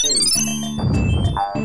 Two.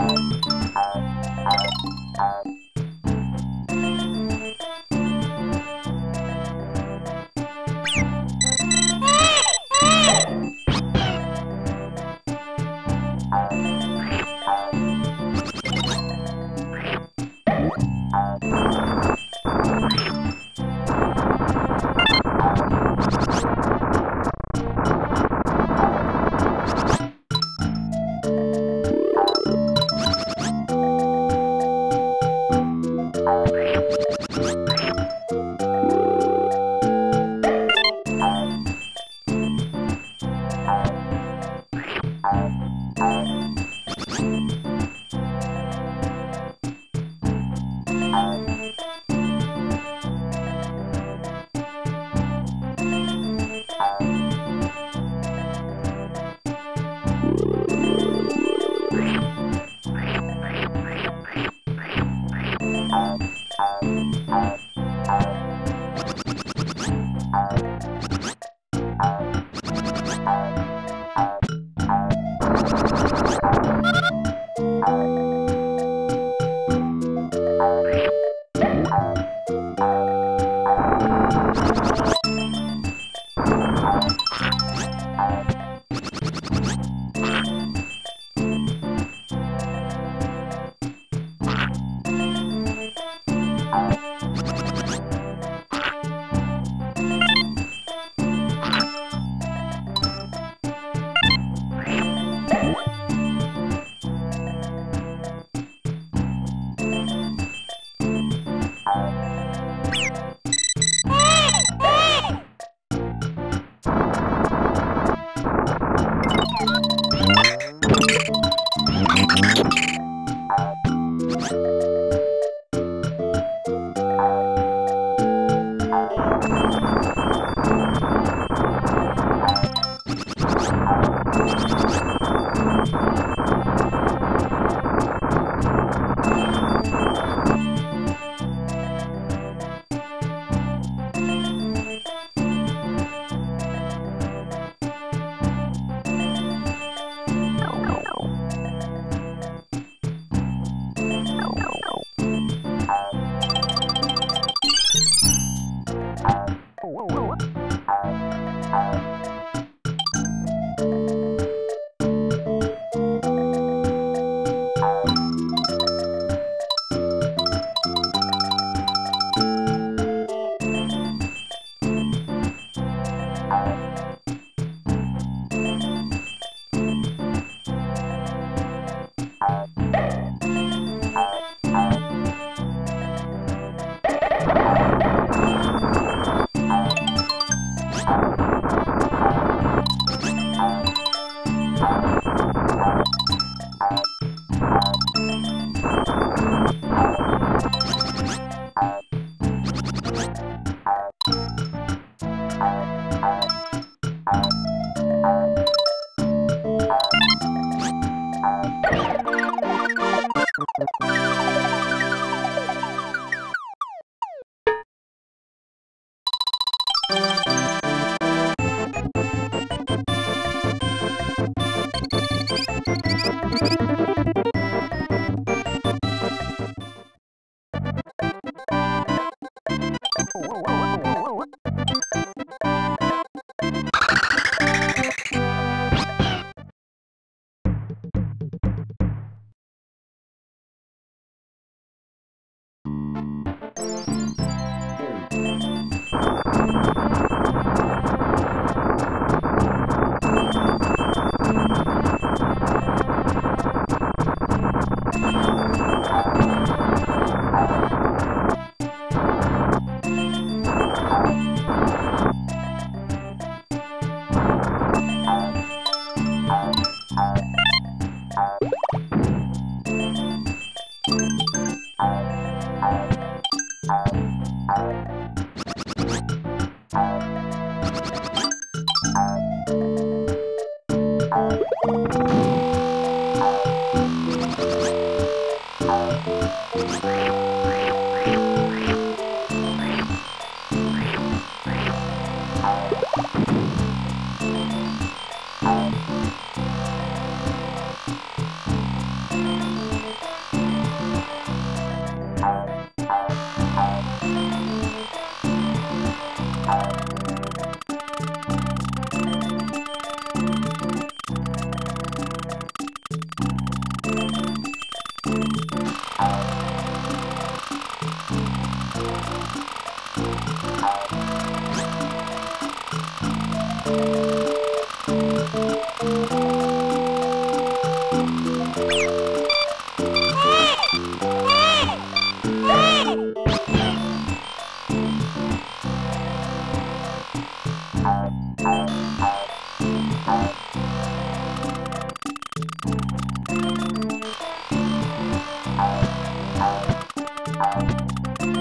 you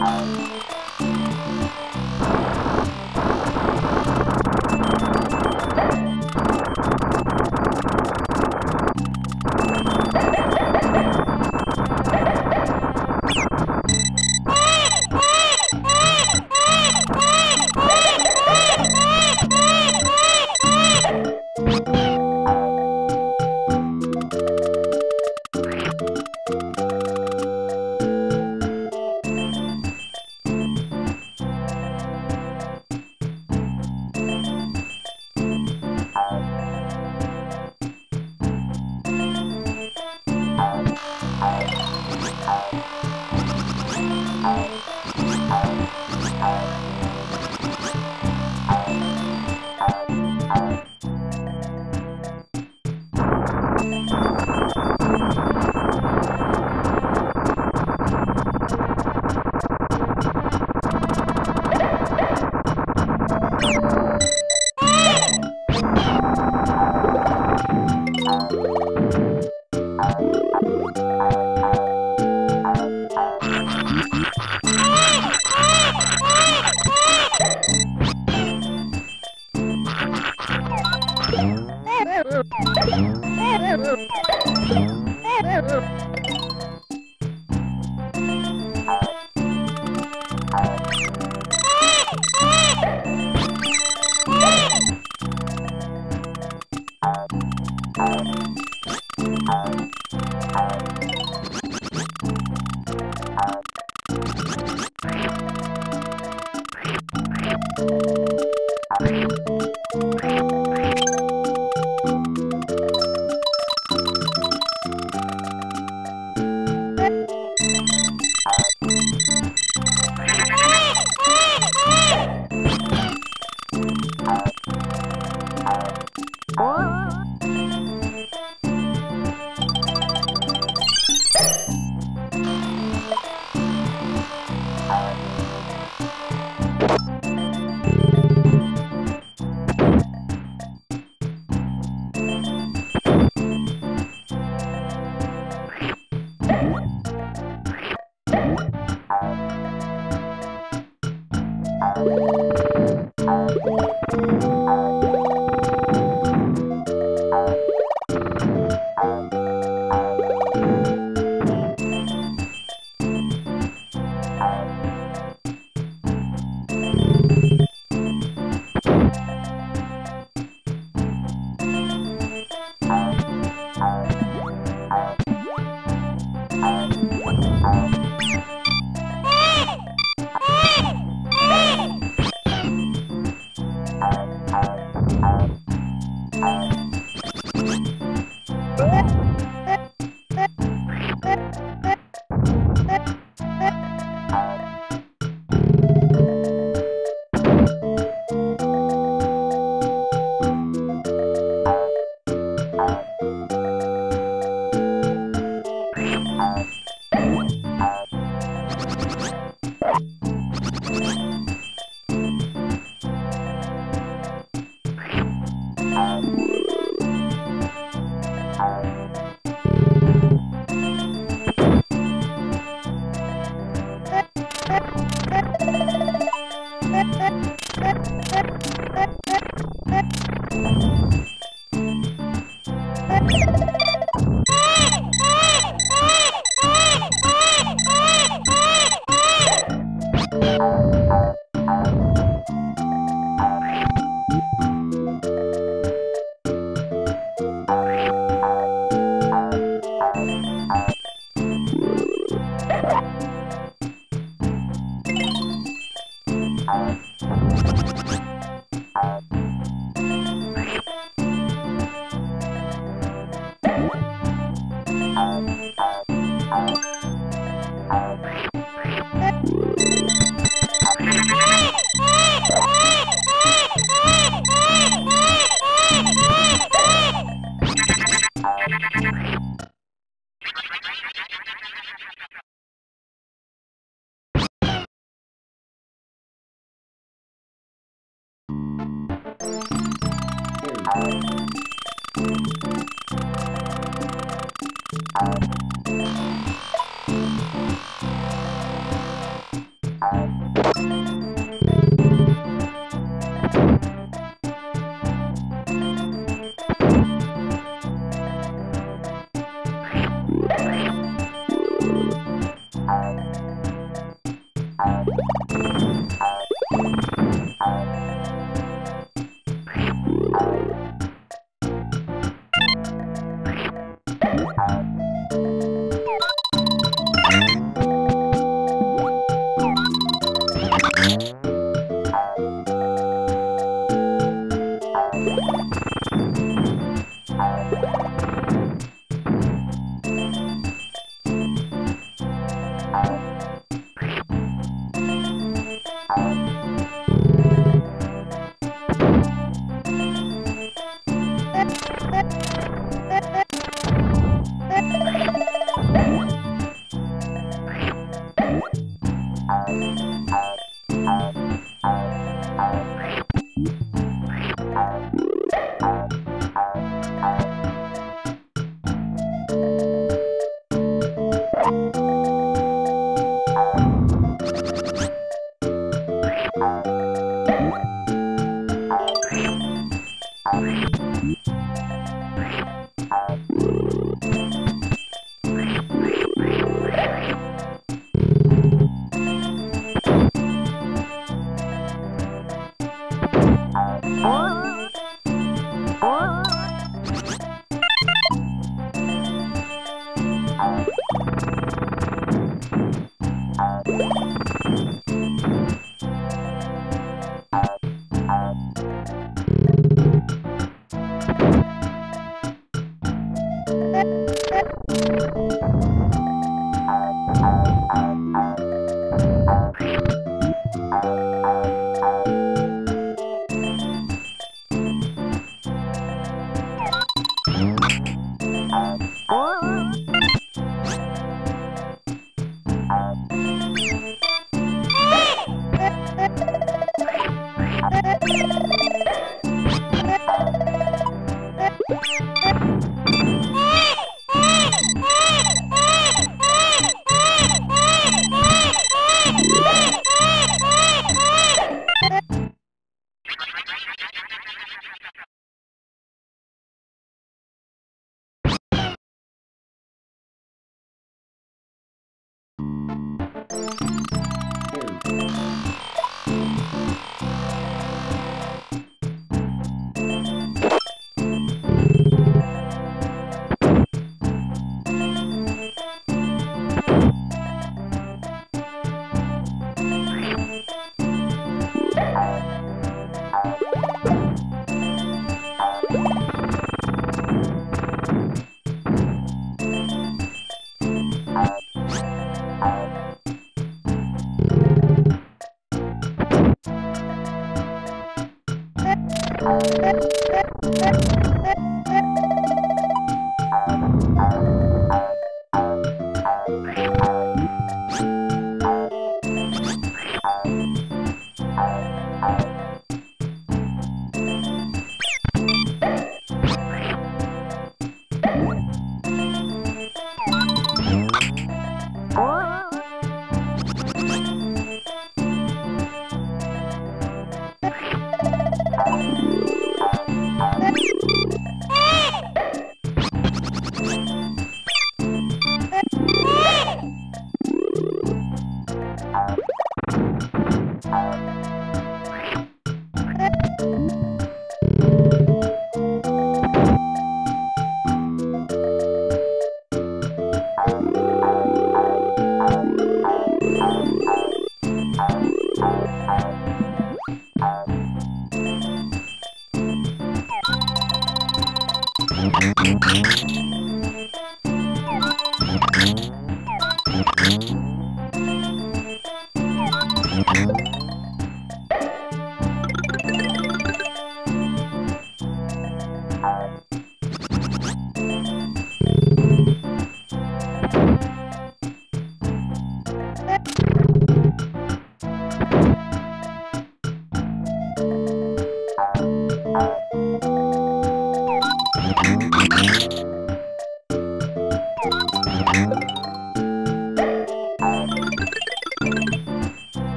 Bye.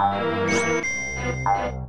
I'm sorry.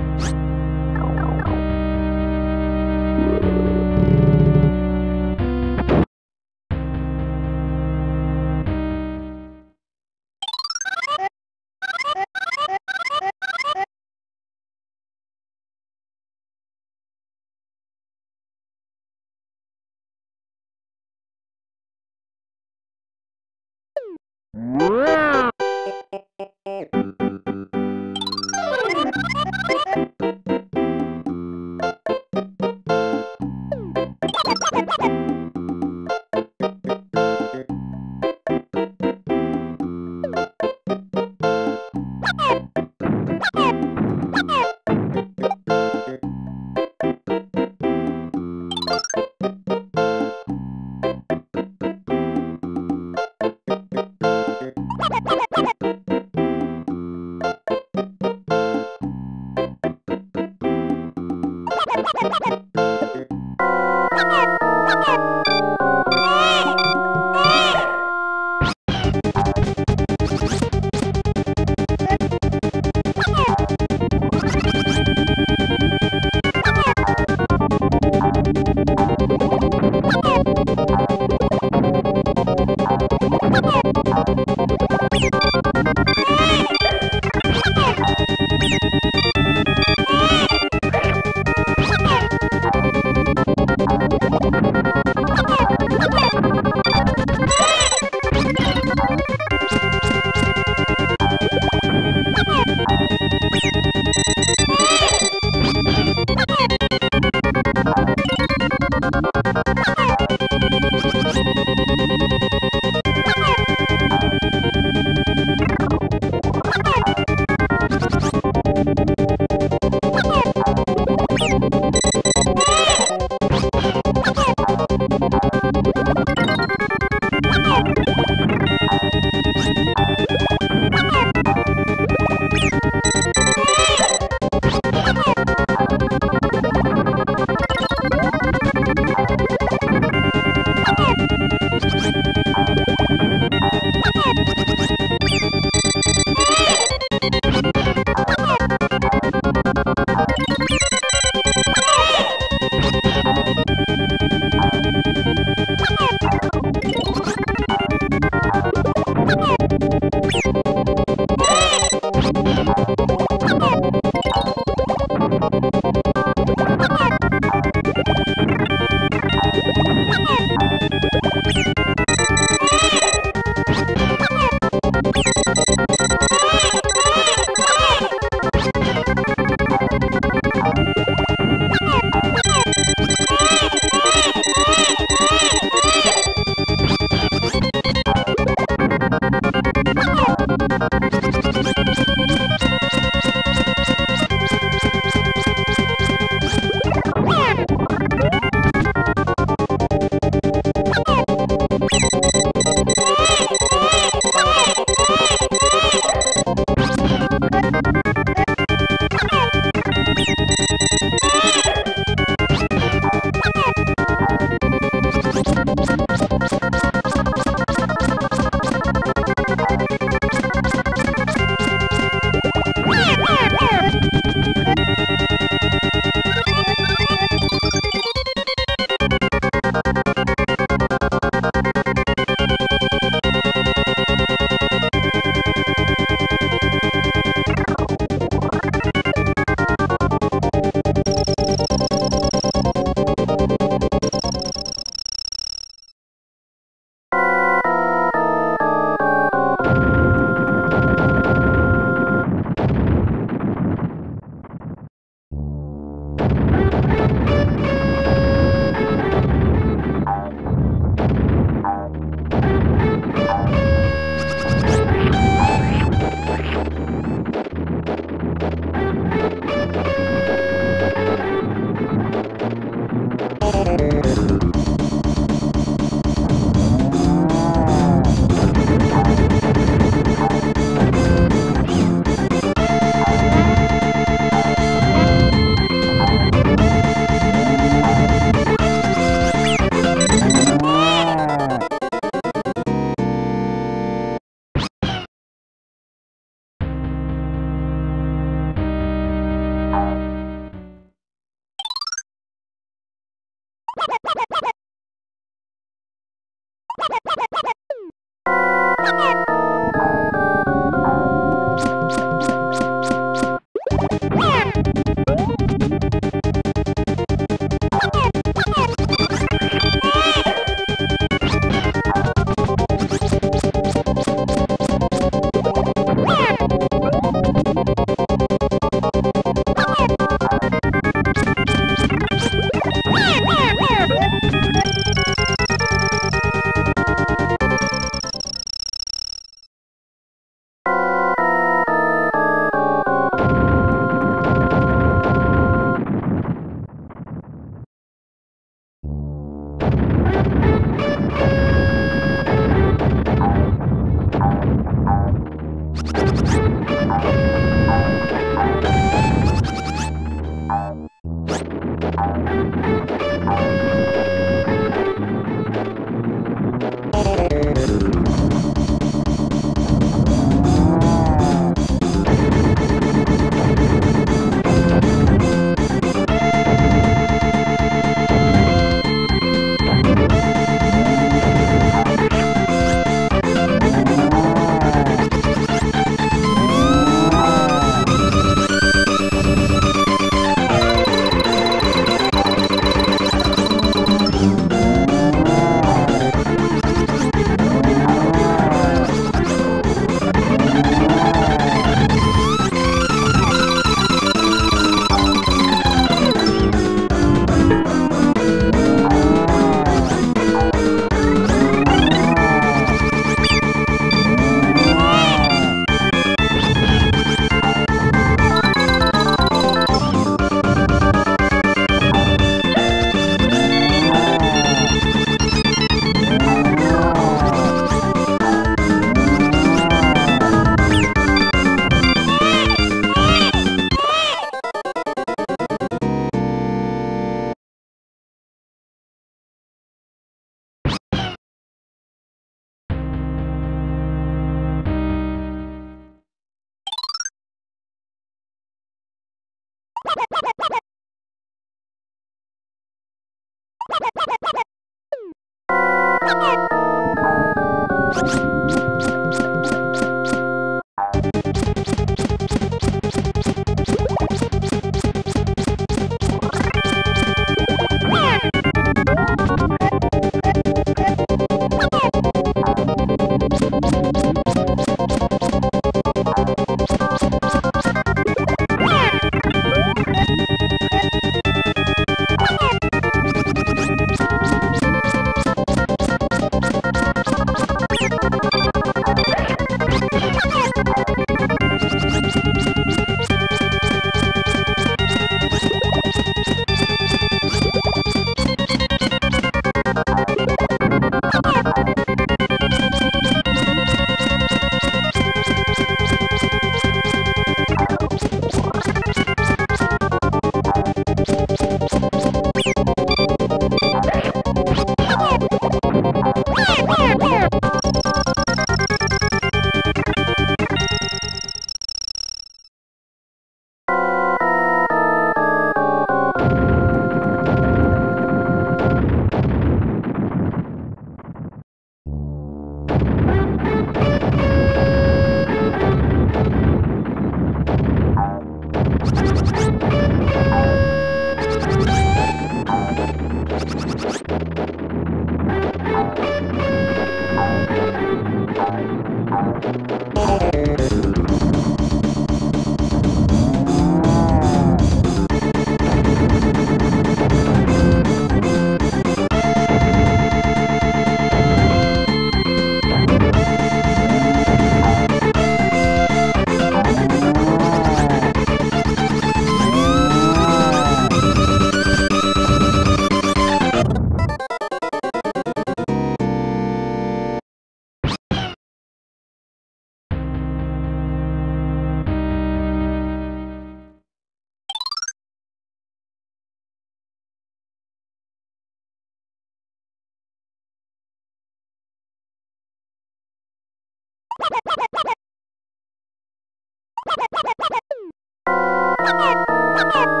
ポケット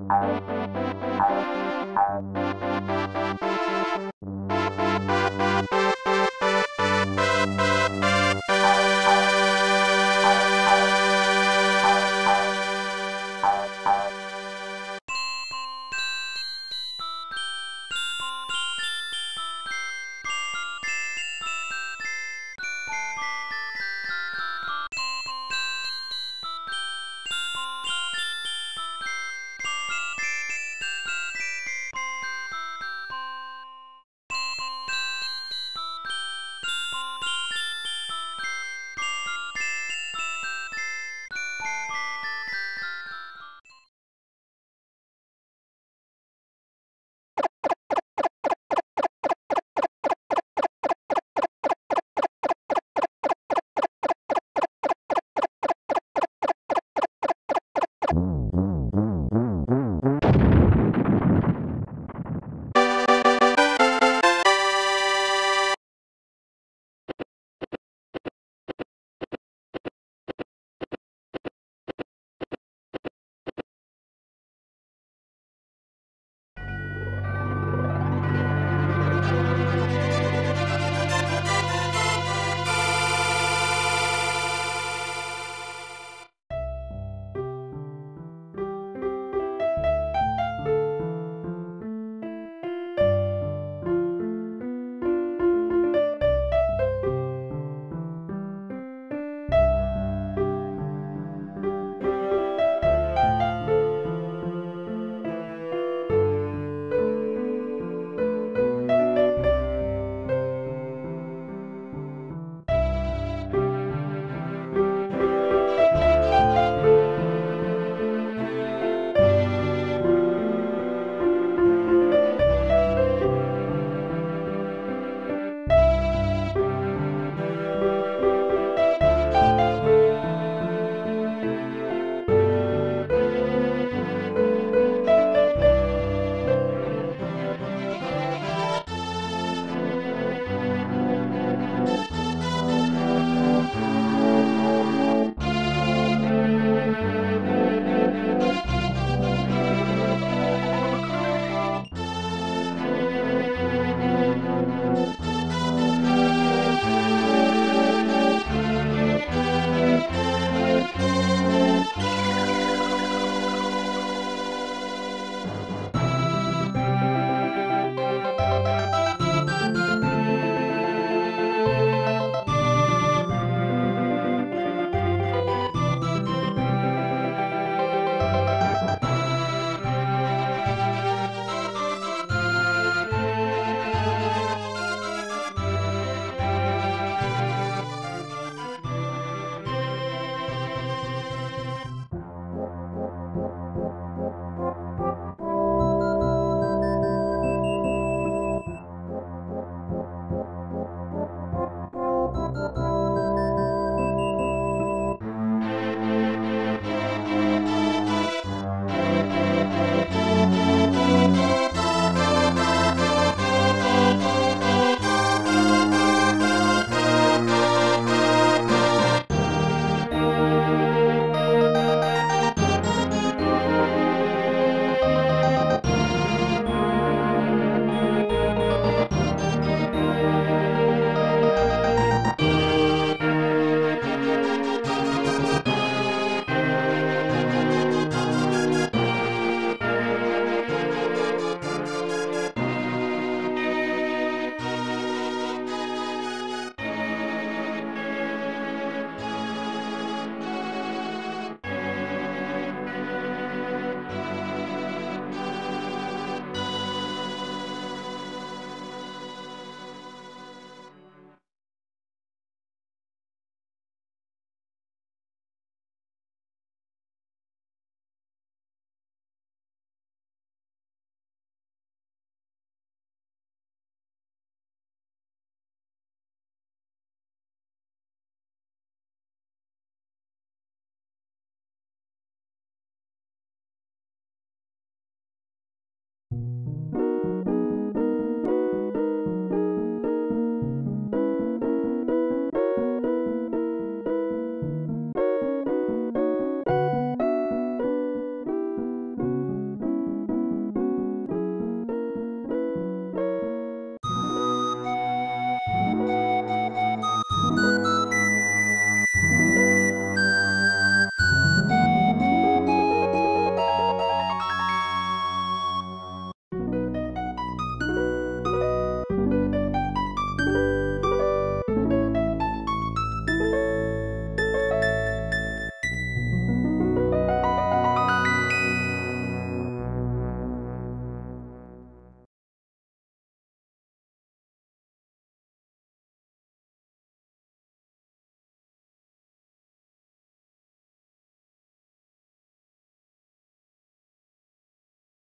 I'm